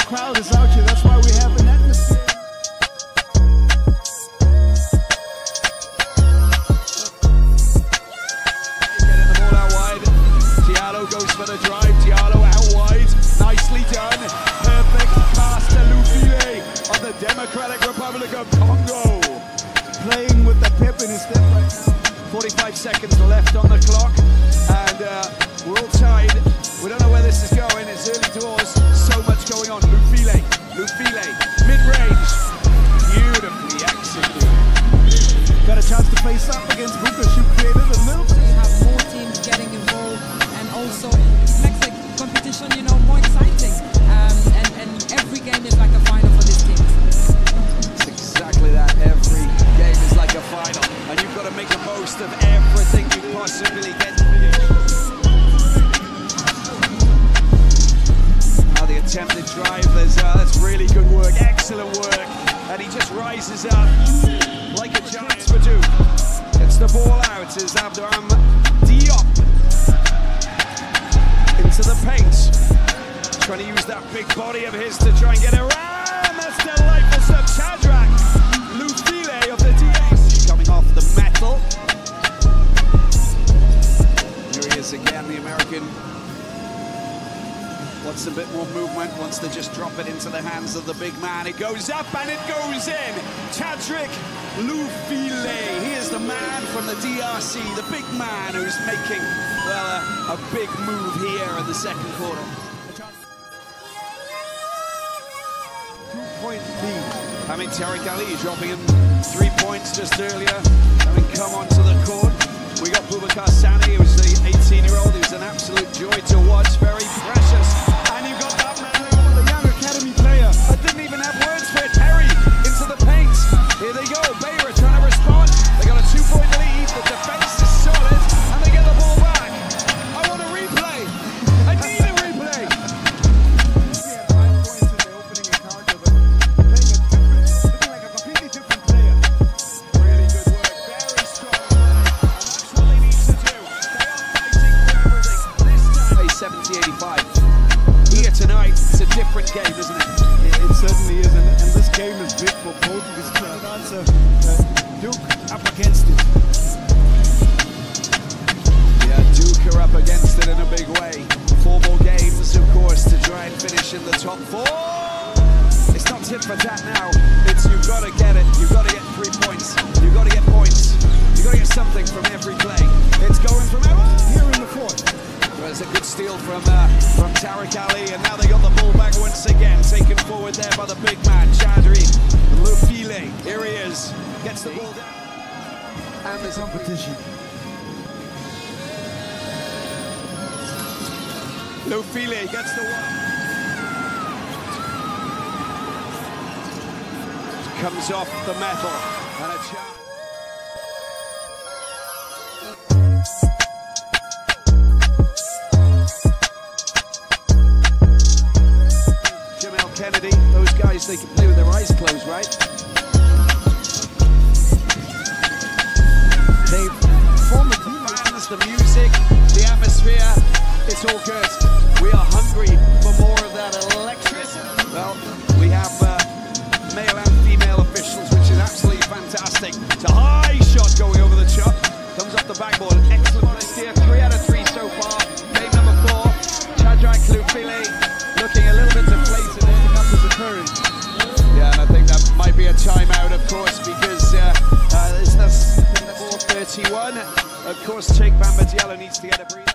crowd is out here. That's why we have an atmosphere. Getting the ball out wide. Diallo goes for the drive. Diallo out wide. Nicely done. Perfect pass to of the Democratic Republic of Congo. Playing with the pep in his step right now. 45 seconds left on the clock. And uh, we're all tied. We don't know where this is going. It's early doors. Lufile. Lufile. Mid-range. Beautifully executed. Got a chance to face up against Bukas, who created a little bit. have more teams getting involved and also makes the competition, you know, more exciting. Um, and, and every game is like a final for these teams. It's exactly that. Every game is like a final, and you've got to make the most of everything you possibly can. Rises up like a giant. Badou gets the ball out as Abdurrahman Diop into the paint. Trying to use that big body of his to try and get around. That's delightful stuff. Chadrack Wants a bit more movement, wants to just drop it into the hands of the big man. It goes up and it goes in. Chadrack Lufile. He is the man from the DRC, the big man who's making, well, a, big move here in the second quarter. Two-point lead. I mean, Tariq Ali dropping in three points just earlier. Having come onto the court. We got Bubakar Sani, who's the 18-year-old, Beira trying to respond. They got a two-point lead. The defense is solid, and they get the ball back. I want a replay. I need a replay. He had five points in the opening encounter, but playing a different, looking like a completely different player. Really good work, very strong work, and that's what they need to do. They are fighting for everything. This time, a 70-85. Here tonight, it's a different game, isn't it? It, it certainly is, and, and this game is big for both of these teams. Uh, Duke up against it. Yeah, Duke are up against it in a big way. Four more games, of course, to try and finish in the top four. It's not tit for tat now. It's you've got to get it. You've got to get three points. You've got to get points. You've got to get something from every play. It's going from Here in the fourth. There's a good steal from uh, from Tariq Ali, and now they got the ball back once again, taken forward there by the big man, Chadri Lufile. Here he is, gets the ball down. And there's Competition. Lufile gets the one. Comes off the metal, and a chance. Those guys, they can play with their eyes closed, right? They form a. Fans, the music, the atmosphere, it's all good. We are hungry 4:31. Of course, Jake Bamba Diallo needs to get a breather.